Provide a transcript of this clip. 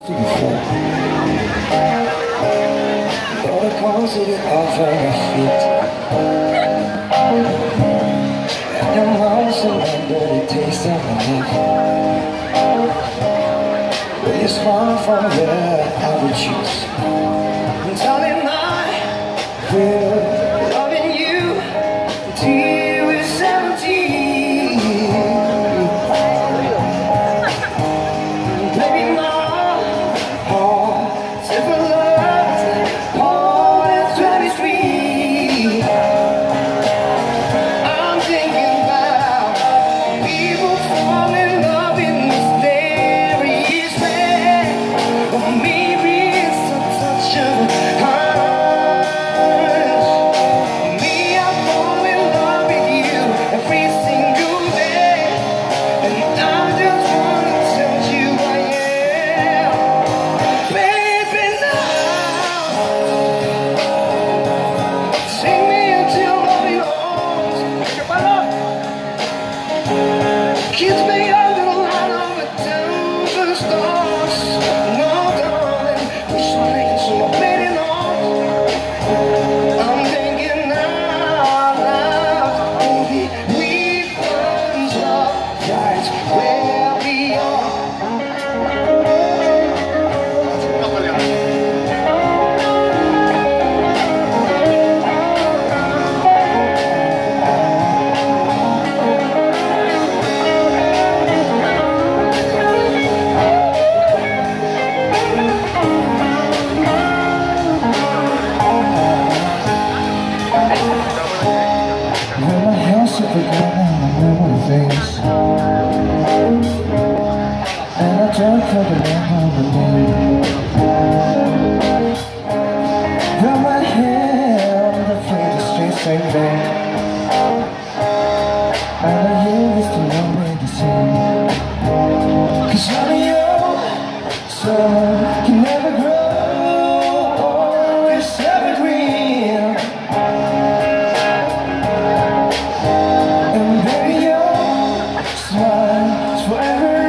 Protocols that are off on your feet And your mom's remember the taste of my life Will you smile from where I would choose. And tell me I will Kiss When my hair's super gone and my face And I don't for the name of the name my hair on the plate is straight straight back And I hear me the same Cause I'm you, so time forever.